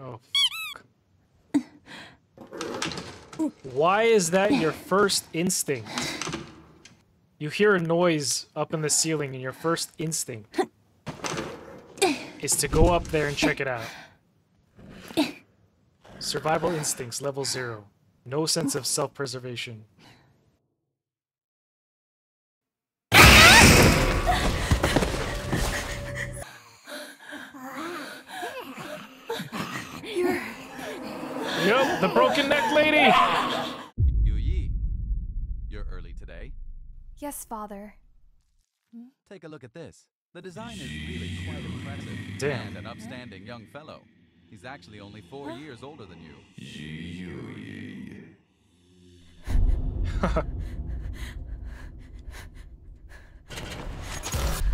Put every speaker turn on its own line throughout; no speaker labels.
Oh. Why is that your first instinct? You hear a noise up in the ceiling, and your first instinct is to go up there and check it out. Survival instincts level zero. No sense of self the broken neck lady!
Yu Yi, you're early today.
Yes, father. Hmm?
Take a look at this. The design is really quite impressive.
Damn.
And an upstanding young fellow. He's actually only four years older than you.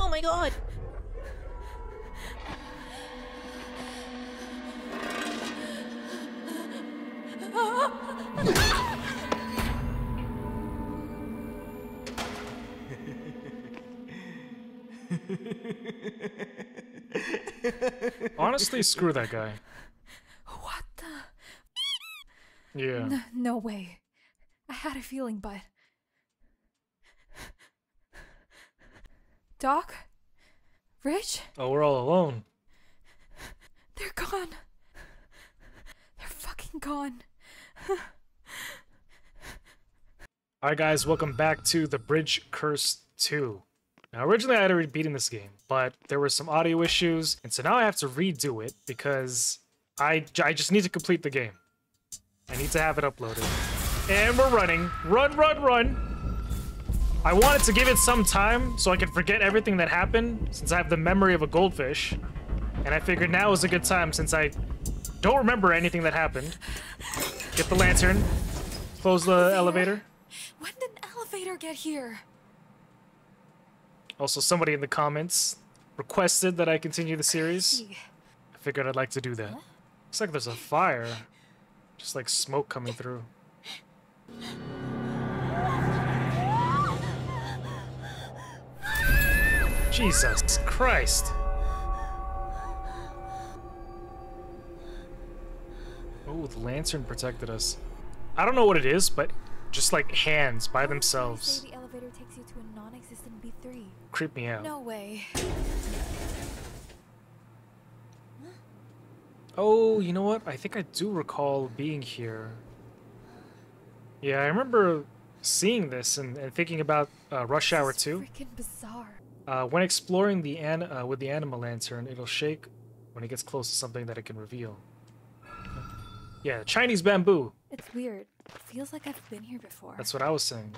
Oh my god!
Honestly, screw that guy.
What the?
Yeah.
N- no way. I had a feeling, but. Doc? Rich?
Oh, we're all alone.
They're gone. They're fucking gone.
Alright guys, welcome back to The Bridge Curse 2. Now originally I had already beaten this game, but there were some audio issues, and so now I have to redo it because I, I just need to complete the game. I need to have it uploaded. And we're running. Run, run, run! I wanted to give it some time so I could forget everything that happened, since I have the memory of a goldfish. And I figured now is a good time since I don't remember anything that happened. Get the lantern. Close the elevator.
When did an elevator get here?
Also, somebody in the comments requested that I continue the series. I figured I'd like to do that. Looks like there's a fire. Just like smoke coming through. Jesus Christ. Oh, the lantern protected us. I don't know what it is, but just like hands by themselves
say the elevator takes you to a non-existent B3.
Creep me out.
No way.
Oh, you know what? I think I do recall being here. Yeah, I remember seeing this and, and thinking about uh, Rush Hour
This
2.
Freaking bizarre.
Uh, when exploring the an uh, with the anima lantern, it'll shake when it gets close to something that it can reveal. Yeah, Chinese bamboo.
It's weird. It feels like I've been here before.
That's what I was saying.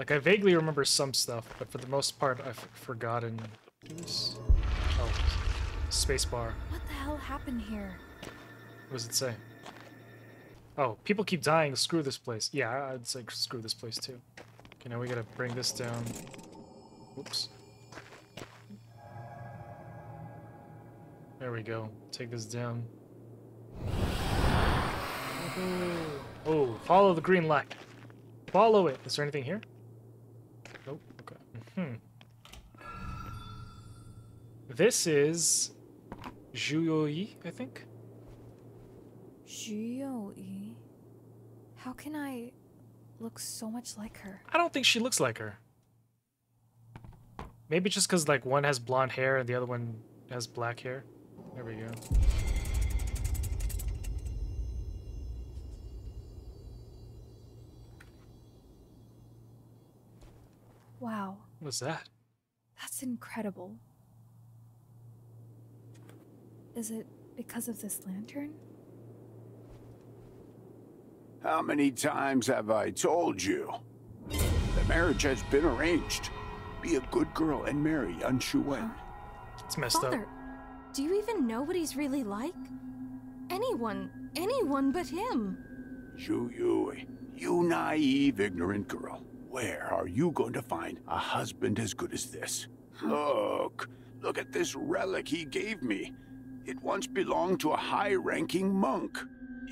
Like I vaguely remember some stuff, but for the most part, I've forgotten. This. Oh, spacebar.
What the hell happened here?
What does it say? Oh, people keep dying. Screw this place. Yeah, I'd say screw this place too. Okay, now we gotta bring this down. Oops. There we go. Take this down. Oh, follow the green light. Follow it. Is there anything here? Hmm. This is Zhuyoyi, I think.
Xiao How can I look so much like her?
I don't think she looks like her. Maybe just because like one has blonde hair and the other one has black hair. There we go.
Wow,
What's that?
that's incredible. Is it because of this lantern?
How many times have I told you? The marriage has been arranged. Be a good girl and marry Yan Shuwen.
It's messed
Father,
up.
do you even know what he's really like? Anyone, anyone but him.
Zhu Yu, you naive, ignorant girl. Where are you going to find a husband as good as this? Look, look at this relic he gave me. It once belonged to a high-ranking monk.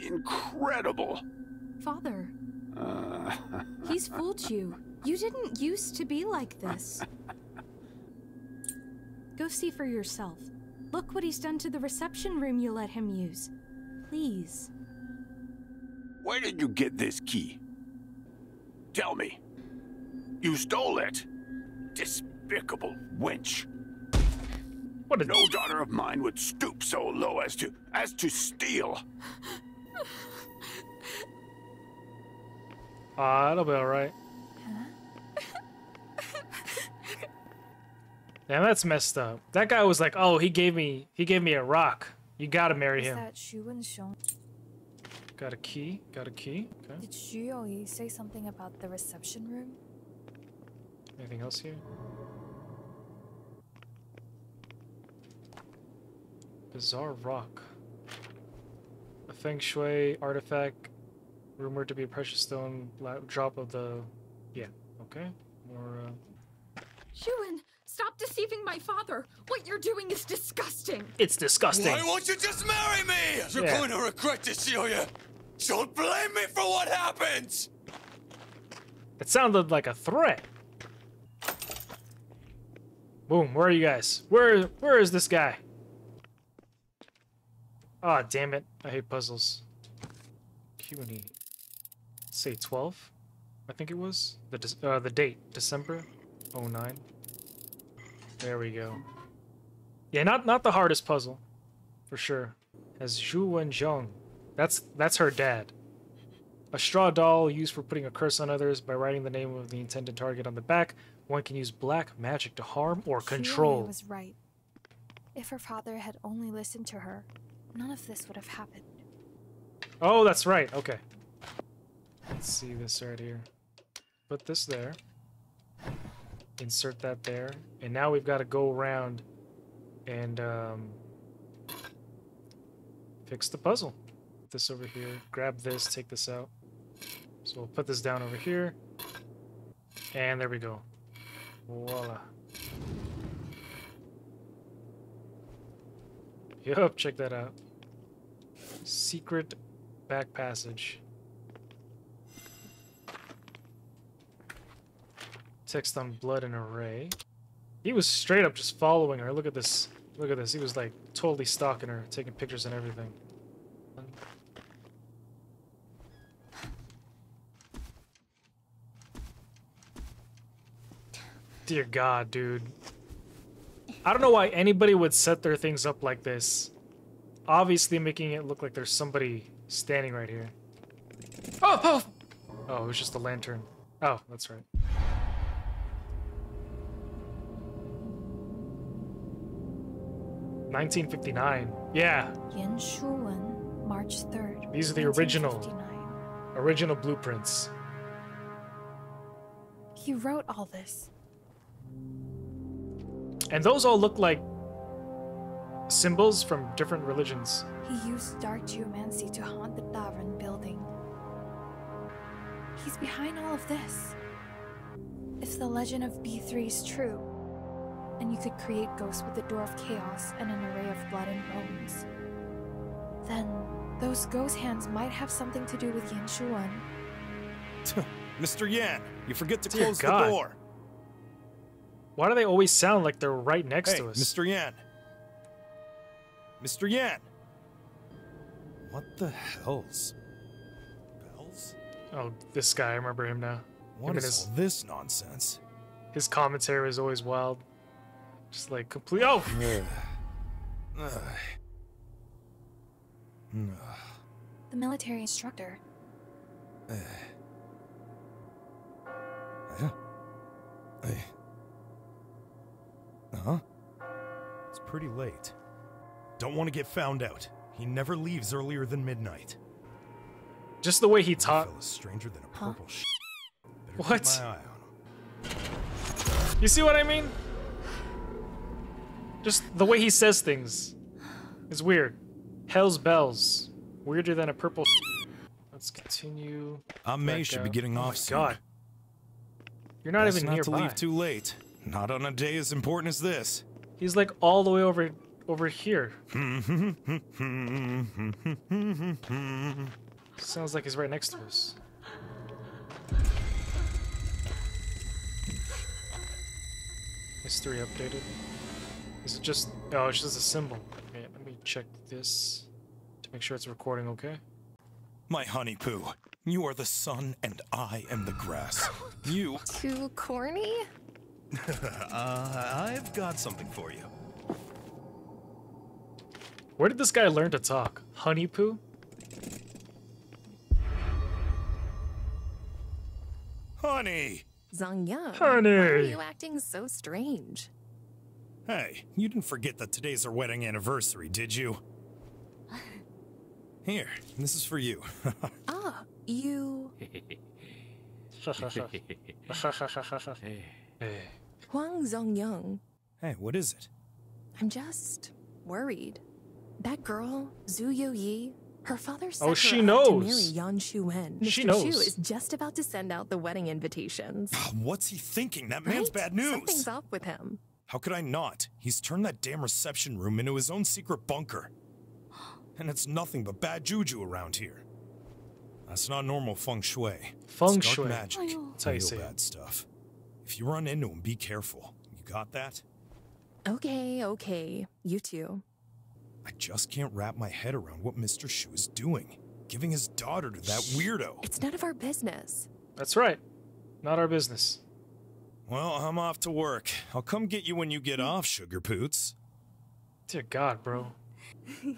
Incredible.
Father,
Uh,
he's fooled you. You didn't used to be like this. Go see for yourself.
Look what he's done to the reception room you let him use. Please.
Where did you get this key? Tell me. You stole it? Despicable wench.
What a
No daughter of mine would stoop so low as to as to steal.
Ah, it'll be alright. Damn, that's messed up. That guy was like, "Oh, he gave me, he gave me a rock. You gotta marry
Is
him."
that Xu Wenxiong?
Got a key. Got a key. Okay.
Did Xu Youyi say something about the reception room?
Anything else here? Bizarre rock. A feng shui artifact rumored to be a precious stone drop of the. Yeah. Okay. More. Uh...
Shuan, stop deceiving my father. What you're doing is disgusting.
It's disgusting.
Why won't you just marry me? You're
Yeah.
going to regret this, Celia. Don't blame me for what happens.
It sounded like a threat. Boom. Where are you guys? Where Where is this guy? Ah, damn it. I hate puzzles. Q and E. Say 12? I think it was. The uh, the date. December 09. There we go. Yeah, not not the hardest puzzle. For sure. As Zhu Wenzhong. That's that's her dad. A straw doll used for putting a curse on others by writing the name of the intended target on the back. One can use black magic to harm or control.
was right. If her father had only listened to her, none of this would have happened.
Oh, that's right. Okay. Let's see this right here. Put this there. Insert that there. And now we've got to go around and um, fix the puzzle. Put this over here. Grab this. Take this out. So we'll put this down over here. And there we go. Voila. Yup, check that out. Secret back passage. Text on blood and array. He was straight up just following her. Look at this. Look at this. He was like totally stalking her, taking pictures and everything. Dear God, dude. I don't know why anybody would set their things up like this. Obviously making it look like there's somebody standing right here. Oh, oh! Oh, it was just a lantern. Oh, that's right. Nineteen fifty nine. Yeah,
Yan Shuwen, March 3rd.
These are the original. original blueprints.
He wrote all this.
And those all look like symbols from different religions.
He used dark geomancy to haunt the Da Ren building. He's behind all of this. If the legend of B3 is true, and you could create ghosts with the Door of Chaos and an array of blood and bones, then those ghost hands might have something to do with Yin Shuan.
Mr. Yan, you forget to
Dear
close
God.
the door.
Why do they always sound like they're right next
Hey,
to us?
Mr. Yan. Mr. Yan. What the hell's bells?
Oh, this guy, I remember him now.
What
Him
is
his,
all this nonsense?
his commentary is always wild. Just like complete. Oh!
The military instructor.
Eh. Eh? Eh. Huh?
It's pretty late. Don't want to get found out. He never leaves earlier than midnight.
Just the way he
That
taught.
fella's stranger than a purple sh- Better
What?
my eye on him.
You see what I mean? Just the way he says things is weird. Hell's bells. Weirder than a purple. Let's continue.
I may
back
should be getting
oh
off
my
soon.
God. You're not
Best
even
not
nearby.
to leave too late. Not on a day as important as this.
He's like all the way over over here. Sounds like he's right next to us. History updated. Is it just... Oh, it's just a symbol. Okay, let me check this to make sure it's recording okay.
My honey poo, you are the sun and I am the grass. You.
Too corny?
uh, I've got something for you.
Where did this guy learn to talk? Honey poo?
Honey!
Zhang Yang.
Honey.
Why are you acting so strange?
Hey, you didn't forget that today's our wedding anniversary, did you? Here, this is for you.
Ah, you.
Hey.
Huang Zongyang.
hey, what is it?
I'm just worried. That girl, Zhu Yi, her father set
Oh,
her
she
up
knows.
to marry Yan Shuwen.
She
Mr.
knows.
Shu is just about to send out the wedding invitations.
Ah, what's he thinking? That man's
Right?
bad news.
Something's up with him.
How could I not? He's turned that damn reception room into his own secret bunker. And it's nothing but bad juju around here. That's not normal feng shui.
Feng
It's dark
shui.
magic. Oh.
That's how you
Real
say it.
bad stuff. If you run into him, be careful. You got that?
Okay, okay. You too.
I just can't wrap my head around what Mr. Shu is doing. Giving his daughter to that weirdo.
It's none of our business.
That's right. Not our business.
Well, I'm off to work. I'll come get you when you get off, Sugar Poots.
Dear God, bro.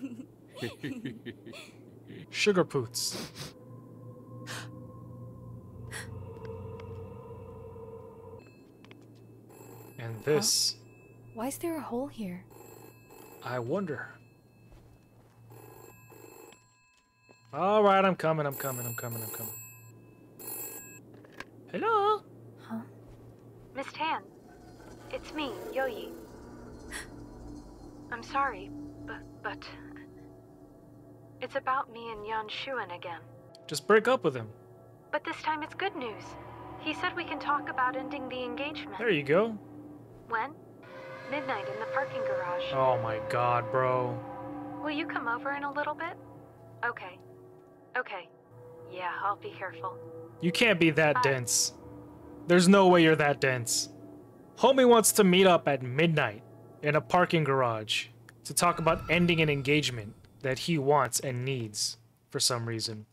Sugar poots. And this,
Why is there a hole here?
I wonder. All right, I'm coming, I'm coming, I'm coming, I'm coming. Hello?
Huh?
Miss Tan, it's me, Yoyi. I'm sorry, but but it's about me and Yan Shuan again.
Just break up with him.
But this time it's good news. He said we can talk about ending the engagement.
There you go.
When? Midnight in the parking garage.
Oh my god, bro.
Will you come over in a little bit? Okay. Okay. Yeah, I'll be careful.
You can't be that dense. There's no way you're that dense. Homie wants to meet up at midnight in a parking garage to talk about ending an engagement that he wants and needs for some reason.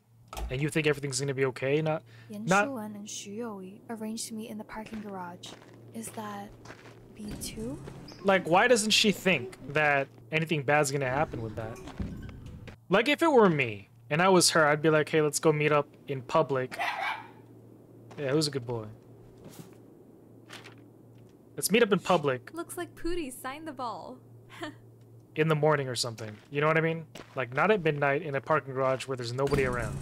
And you think everything's gonna be okay? Not,
Yan
not.
Shuwen and Xu Youyi arranged to meet in the parking garage. Is that B2?
Like, why doesn't she think that anything bad's gonna happen with that? Like, if it were me and I was her, I'd be like, hey, let's go meet up in public. Yeah, who's a good boy? Let's meet up in public
Looks like Pootie signed the ball.
in the morning or something. You know what I mean? Like, not at midnight in a parking garage where there's nobody around.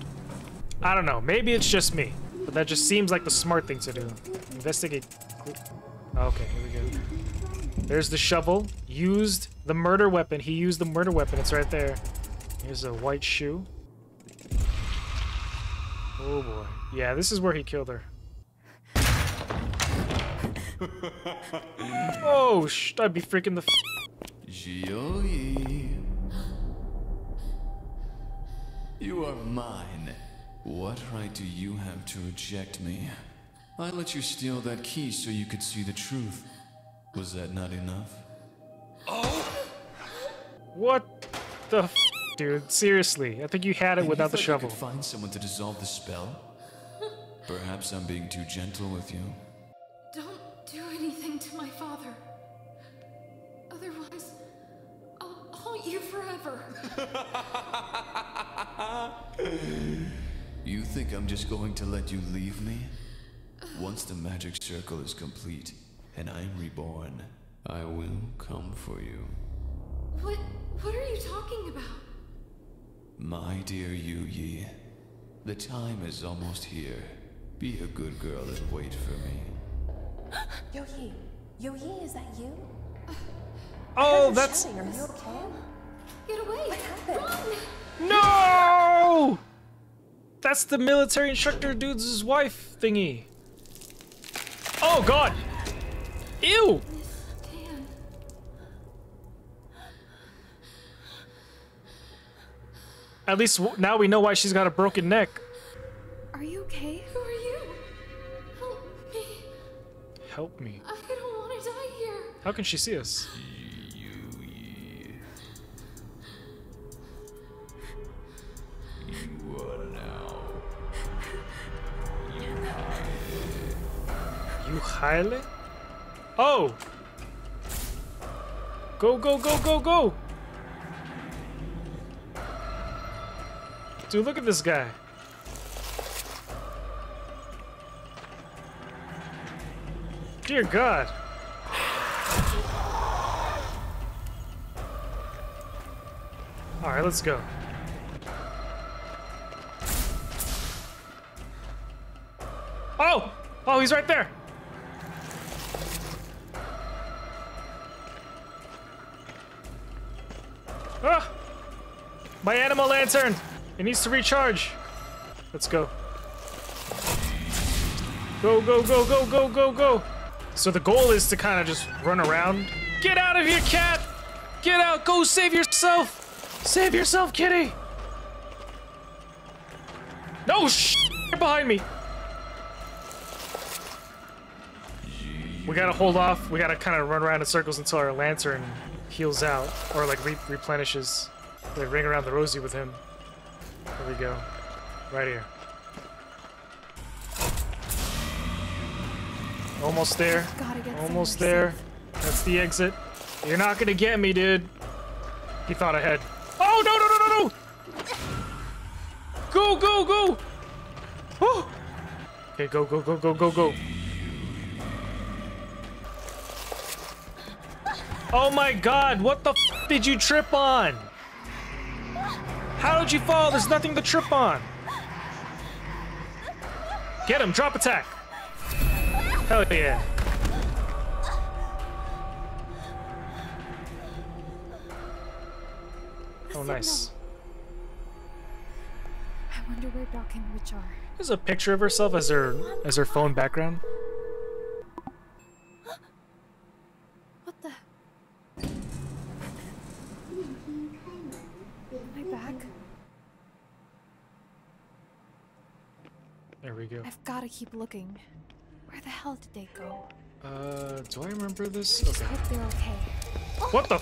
I don't know. Maybe it's just me, but that just seems like the smart thing to do. Investigate. Okay, here we go. There's the shovel. Used the murder weapon. He used the murder weapon. It's right there. Here's a white shoe. Oh boy. Yeah, this is where he killed her. oh, sh! I'd be freaking the. F.
You are mine. What right do you have to reject me? I let you steal that key so you could see the truth. Was that not enough? Oh!
What the f dude? Seriously, I think you had it
And you
without the
thought you
shovel.
find someone to dissolve the spell? Perhaps I'm being too gentle with you.
Don't do anything to my father. Otherwise, I'll haunt you forever.
You think I'm just going to let you leave me? Once the magic circle is complete and I'm reborn, I will come for you.
What what are you talking about?
My dear Yu Yi, the time is almost here. Be a good girl and wait for me.
Yoyi, Yoyi, is that you?
Oh, that's
shouting. Are you okay?
Get away!
What happened?
no. That's the military instructor dude's wife thingy. Oh God! Ew! At least now we know why she's got a broken neck.
Are you okay?
Who are you? Help me.
Help me.
I don't want to die here.
How can she see us? Kyle? Oh! Go, go, go, go, go! Dude, look at this guy. Dear God. Alright, let's go. Oh! Oh, he's right there! My animal lantern! It needs to recharge. Let's go. Go, go, go, go, go, go, go! So the goal is to kind of just run around. Get out of here, cat! Get out! Go save yourself! Save yourself, kitty! No, sh behind me! We gotta hold off. We gotta kind of run around in circles until our lantern heals out, or like re replenishes. Like ring around the rosy with him. There we go. Right here. Almost there. Almost there. That's the exit. You're not gonna get me, dude. He thought ahead. Oh no no no no no! Go go go! Oh! Okay, go go go go go go. Oh my god, what the f did you trip on? How did you fall? There's nothing to trip on. Get him, drop attack. Hell yeah. Oh, nice.
I wonder where Doc and Rich are.
There's a picture of herself as her as her phone background.
What the? My back?
There we go.
I've gotta keep looking. Where the hell did they go?
Uh, do I remember this?
I just
Okay.
hope they're okay.
What the?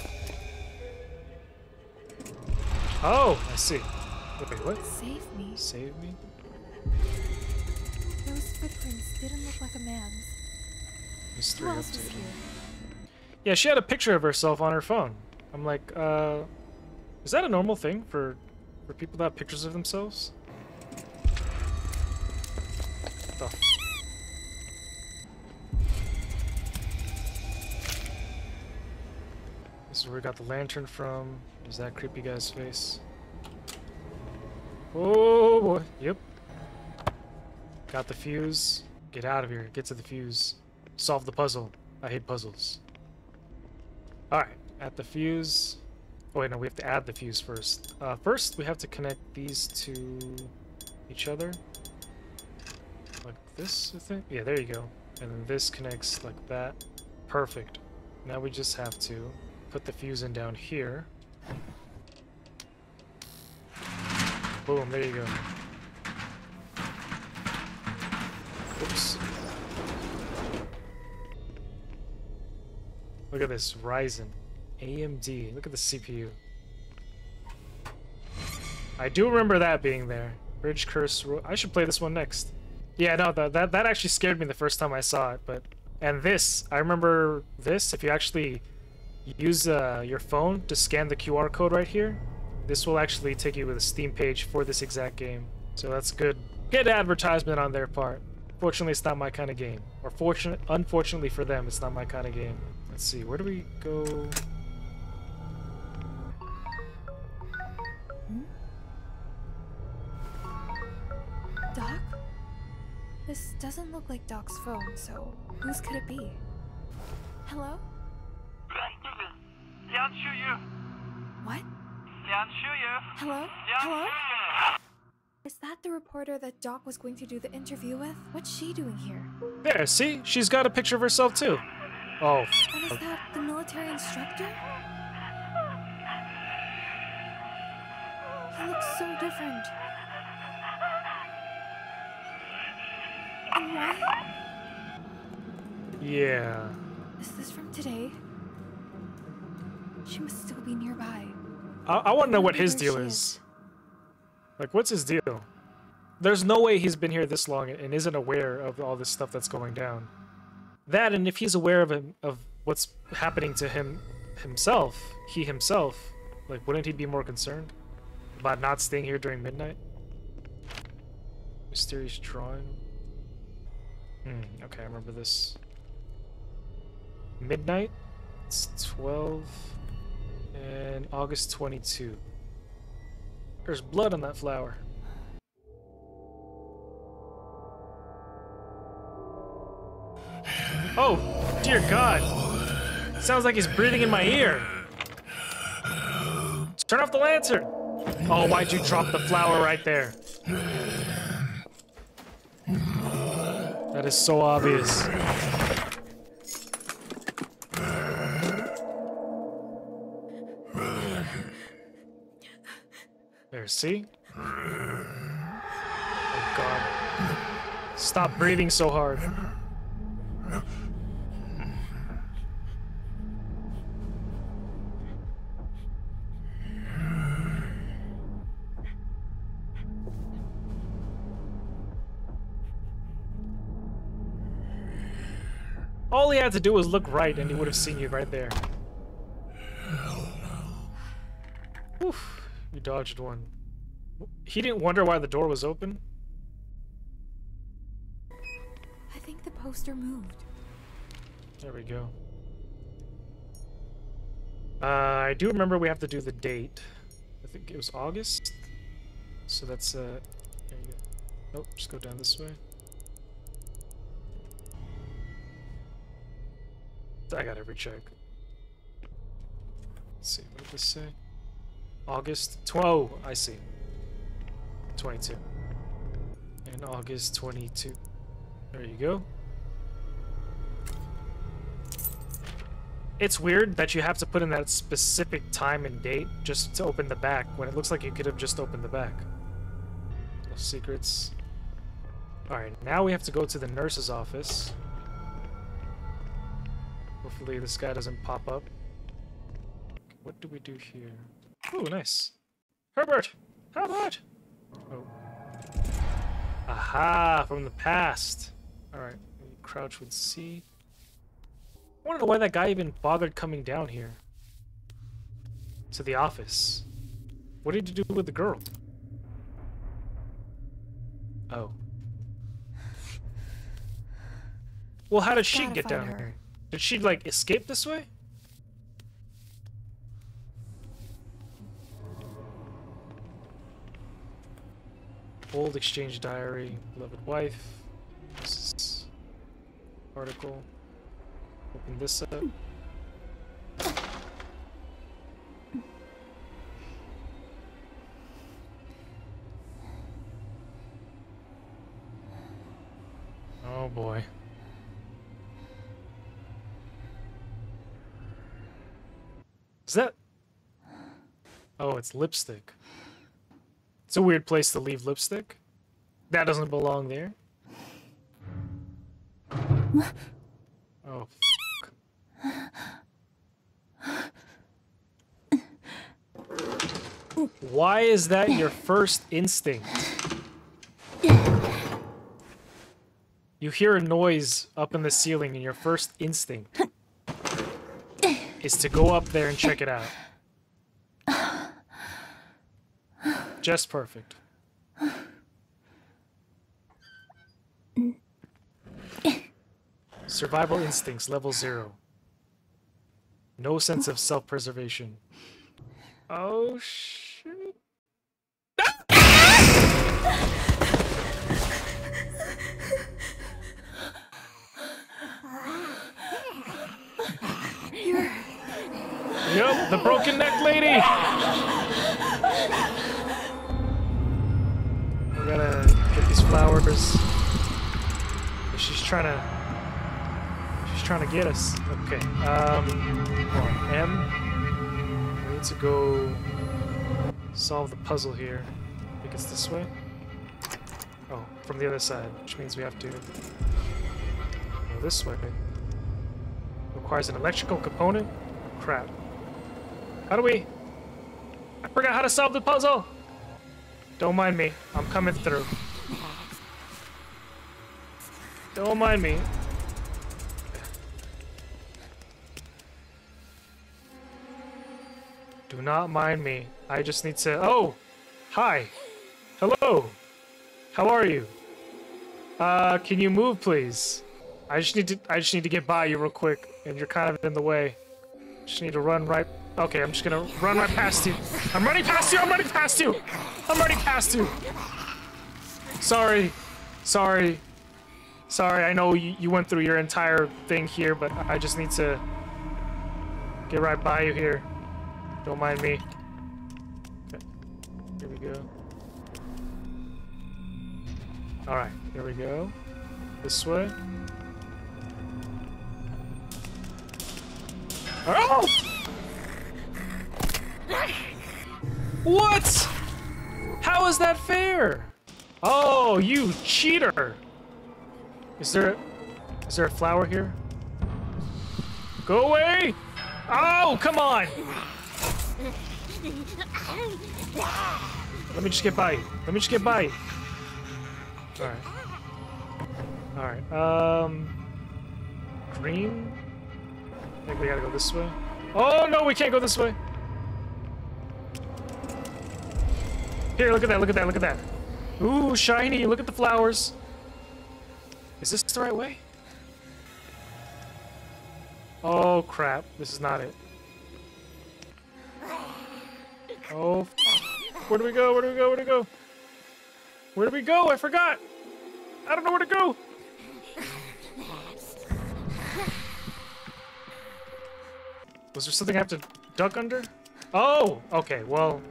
Oh, I see. Wait, what?
Save me.
Save me?
Those footprints didn't look like a man's.
There's
Who
three
else was
updated.
here?
Yeah, she had a picture of herself on her phone. I'm like, uh, is that a normal thing for for people to have pictures of themselves? Where we got the lantern from. Is that creepy guy's face? Oh boy, yep. Got the fuse. Get out of here. Get to the fuse. Solve the puzzle. I hate puzzles. Alright, at the fuse. Oh wait, no, we have to add the fuse first. Uh, first, we have to connect these to each other. Like this, I think? Yeah, there you go. And then this connects like that. Perfect. Now we just have to put the fuse in down here. Boom, there you go. Oops. Look at this, Ryzen. AMD. Look at the CPU. I do remember that being there. Bridge Curse. I should play this one next. Yeah, no, that, that that actually scared me the first time I saw it. But and this, I remember this. If you actually use uh, your phone to scan the QR code right here, this will actually take you to the Steam page for this exact game. So that's good. Good advertisement on their part. Fortunately, it's not my kind of game. Or fortunate, unfortunately for them, it's not my kind of game. Let's see, where do we go?
Doc? This doesn't look like Doc's phone, so whose could it be? Hello? What? Hello? Hello? Is that the reporter that Doc was going to do the interview with? What's she doing here?
There, see? She's got a picture of herself too. Oh,
And is that the military instructor? He looks so different. And why?
yeah.
Is this from today? She must still be nearby.
I, I want to know what his deal is. Like, what's his deal? There's no way he's been here this long and isn't aware of all this stuff that's going down. That and if he's aware of him of what's happening to him himself, he himself, like wouldn't he be more concerned about not staying here during midnight? Mysterious drawing. Hmm, okay, I remember this. Midnight. It's 12 and August 22. There's blood on that flower. Oh, dear God. Sounds like he's breathing in my ear. Turn off the lantern. Oh, why'd you drop the flower right there? That is so obvious. There, see? Oh god. Stop breathing so hard. All he had to do was look right and he would have seen you right there. Oof, you dodged one. He didn't wonder why the door was open?
I think the poster moved.
There we go. Uh, I do remember we have to do the date. I think it was August. So that's, uh, there you go. Nope, just go down this way. I gotta recheck. Let's see, what did this say? August 12, I see. 22. And August 22. There you go. It's weird that you have to put in that specific time and date just to open the back when it looks like you could have just opened the back. No secrets. Alright, now we have to go to the nurse's office. Hopefully this guy doesn't pop up. What do we do here? Oh, nice. Herbert! Herbert! Oh. Aha! From the past! Alright, crouch would see. I wonder why that guy even bothered coming down here. To the office. What did you do with the girl? Oh. Well, how did she
Gotta
get down
her.
here? Did she, like, escape this way? Old exchange diary, beloved wife. This is article. Open this up. Oh boy. Is that? Oh, it's lipstick. It's a weird place to leave lipstick. That doesn't belong there. Oh. Why is that your first instinct? You hear a noise up in the ceiling, and your first instinct is to go up there and check it out. Just perfect. Survival instincts level zero. No sense of self-preservation. Oh shit. Yep, the broken neck lady. We gotta get these flowers. She's trying to. She's trying to get us. Okay. Um. on, M. We need to go solve the puzzle here. I think it's this way. Oh, from the other side, which means we have to go this way. Requires an electrical component. Crap. How do we? I forgot how to solve the puzzle. Don't mind me. I'm coming through. Don't mind me. Do not mind me. I just need to... Oh! Hi! Hello! How are you? Uh, can you move, please? I just need to I just need to get by you real quick, and you're kind of in the way. Just need to run right... Okay, I'm just gonna run right past you. I'm running past you! I'm running past you! I'm already past you. Sorry, sorry, sorry. I know you, you went through your entire thing here, but I just need to get right by you here. Don't mind me. Okay, here we go. All right, here we go. This way. Oh! What? How is that fair? Oh, you cheater! Is there, is there a flower here? Go away! Oh, come on! Let me just get by. Let me just get by. All right. All right. Um, green. I think we gotta go this way. Oh no, we can't go this way. Here, look at that, look at that, look at that. Ooh, shiny, look at the flowers. Is this the right way? Oh crap, this is not it. Oh, where do we go, where do we go, where do we go? Where do we go? I forgot. I don't know where to go. Was there something I have to duck under? Oh, okay, well.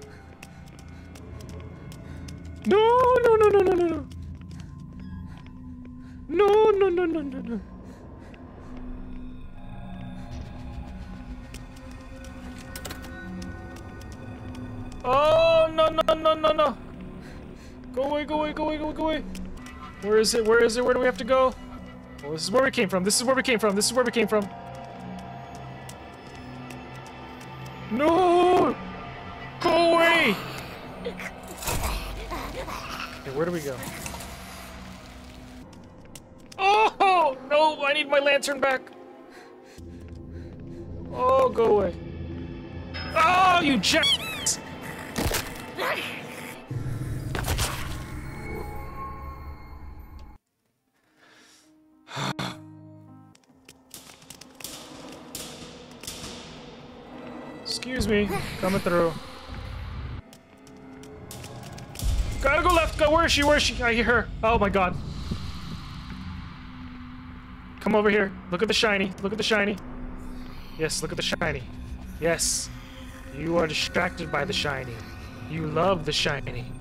No, no, no, no, no, no, no. No, no, no, no, no, no. Oh, no, no, no, no, no. Go away, go away, go away, go away, go away. Where is it? Where is it? Where do we have to go? Oh, this is where we came from. This is where we came from. This is where we came from. Lantern back. Oh, go away. Oh, you jacks! Excuse me, coming through. Gotta go left. Go. Where is she? Where is she? I hear her. Oh my god. Come over here. Look at the shiny. Look at the shiny. Yes, look at the shiny. Yes. You are distracted by the shiny. You love the shiny.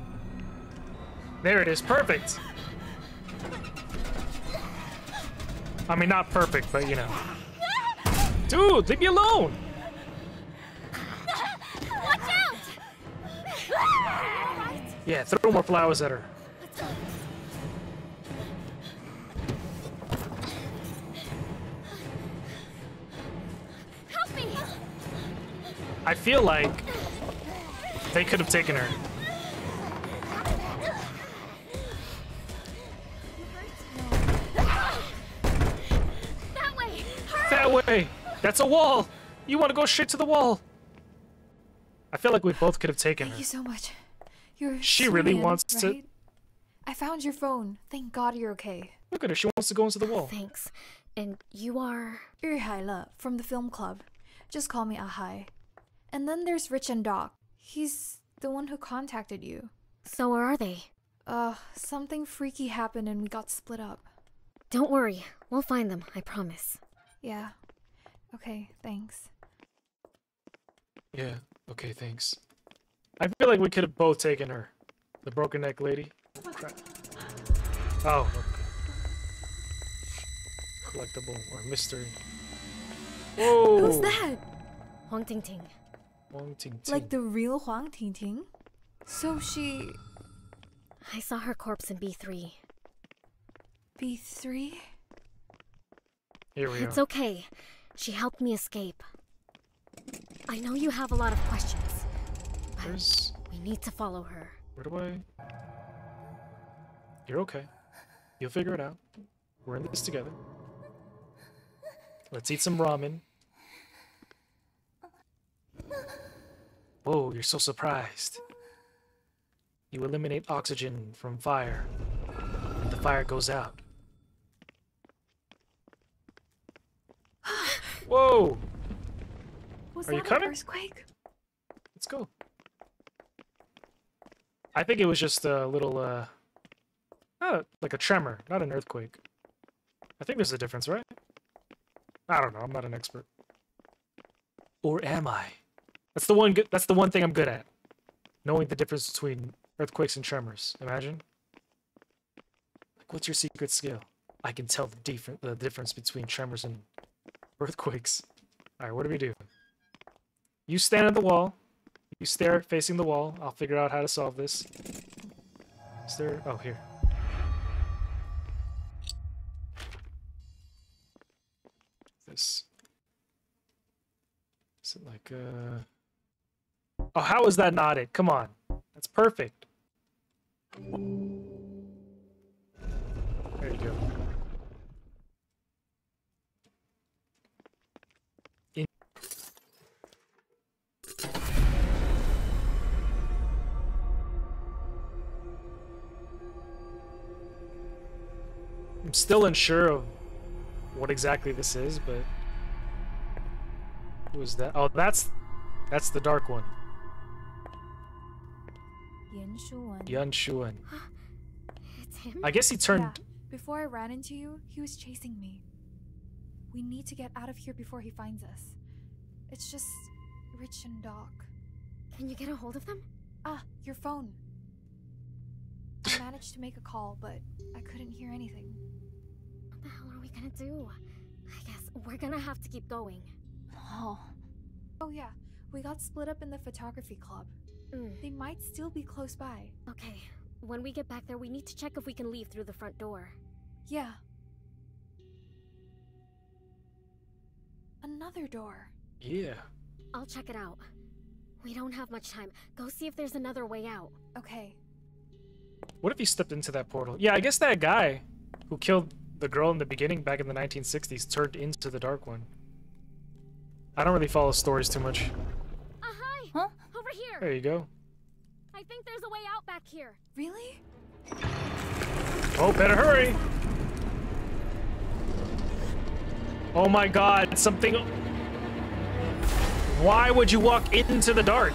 There it is. Perfect. I mean, not perfect, but you know. Dude, leave me alone.
Watch out!
Yeah, throw more flowers at her. I feel like they could have taken her.
That way.
that way! That's a wall! You want to go straight to the wall! I feel like we both could have taken
Thank
her.
Thank you so much. You're
She really wants
right? to... I found your phone. Thank God you're okay.
Look at her. She wants to go into the wall.
Thanks. And you are...
Irhaila from the film club. Just call me Ahai. And then there's Rich and Doc. He's the one who contacted you.
So where are they?
Uh, something freaky happened and we got split up.
Don't worry. We'll find them, I promise.
Yeah. Okay, thanks.
Yeah, okay, thanks. I feel like we could have both taken her. The broken neck lady. Oh, okay. Collectible or mystery. Whoa!
Who's that?
Huang Ting Ting.
Wong Ting Ting.
Like the real Huang Ting Ting? So she.
I saw her corpse in B3.
B3?
Here we
It's
are.
okay. She helped me escape. I know you have a lot of questions. but
Where's...
We need to follow her.
Where do I... You're okay. You'll figure it out. We're in this together. Let's eat some ramen. Whoa, you're so surprised. You eliminate oxygen from fire. And the fire goes out. Whoa!
Was
Are you
that
coming?
an earthquake?
Let's go. I think it was just a little, uh, uh, like a tremor, not an earthquake. I think there's a difference, right? I don't know. I'm not an expert. Or am I? That's the one. Good, that's the one thing I'm good at. Knowing the difference between earthquakes and tremors. Imagine. Like, what's your secret skill? I can tell the different the difference between tremors and earthquakes. All right, what do we do? You stand at the wall. You stare facing the wall. I'll figure out how to solve this. Is there? Oh, here. This. Is it like uh? Oh, how is that not it? Come on, that's perfect. There you go. In I'm still unsure of what exactly this is, but who is that? Oh, that's that's the dark one.
Yin Shuan.
Yun Shuan.
It's him?
I guess he turned.
Yeah. Before I ran into you, he was chasing me. We need to get out of here before he finds us. It's just Rich and Doc.
Can you get a hold of them?
Ah, your phone. I managed to make a call, but I couldn't hear anything.
What the hell are we gonna do? I guess we're gonna have to keep going.
Oh. Oh yeah, we got split up in the photography club.
Mm.
They might still be close by.
Okay, when we get back there, we need to check if we can leave through the front door.
Yeah. Another door.
Yeah.
I'll check it out. We don't have much time. Go see if there's another way out.
Okay.
What if he stepped into that portal? Yeah, I guess that guy who killed the girl in the beginning back in the 1960s turned into the Dark One. I don't really follow stories too much.
Hi! Huh? Over here!
There you go.
I think there's a way out back here.
Really?
Oh, better hurry! Oh my god, something... Why would you walk into the dark?